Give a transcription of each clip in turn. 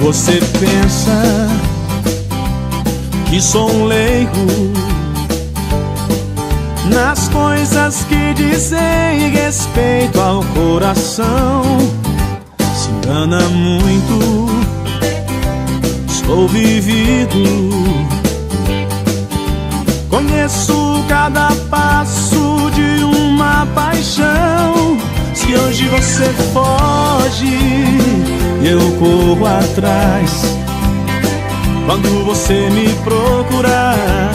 Você pensa que sou um leigo nas coisas que dizem respeito ao coração. Se engana muito, estou vivido. Conheço cada passo de uma paixão. Se hoje você foge, eu corro atrás. Quando você me procurar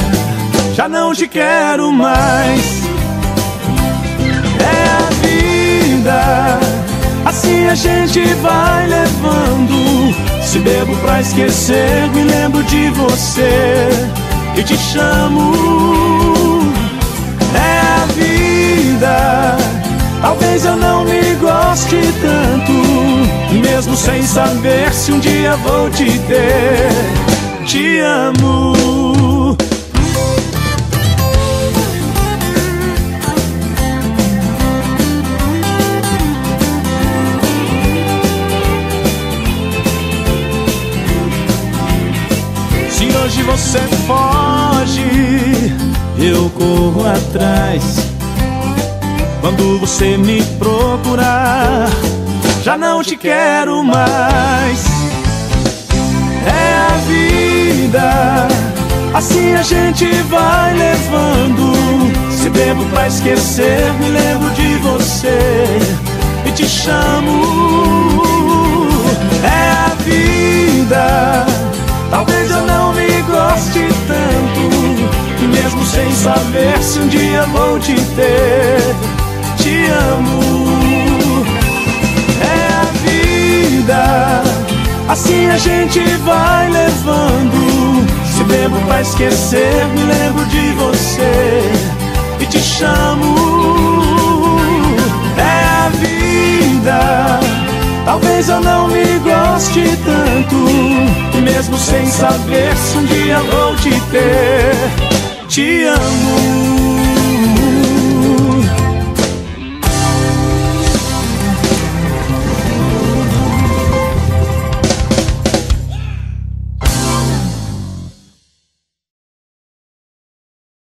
já não te quero mais. É a vida, assim a gente vai levando. Se bebo pra esquecer, me lembro de você e te chamo. É a vida, talvez eu não me goste tanto, mesmo sem saber se um dia vou te ter. Te amo. hoje você foge, eu corro atrás. Quando você me procurar, já não te quero mais. É a vida, assim a gente vai levando. Se bebo pra esquecer, me lembro de você e te chamo. É a vida, talvez eu não me goste tanto Mesmo sem saber se um dia vou te ter Te amo Assim a gente vai levando. Se bebo pra esquecer Me lembro de você. E te chamo. É a vida. Talvez eu não me goste tanto. Mesmo sem saber se um dia vou te ter. Te amo.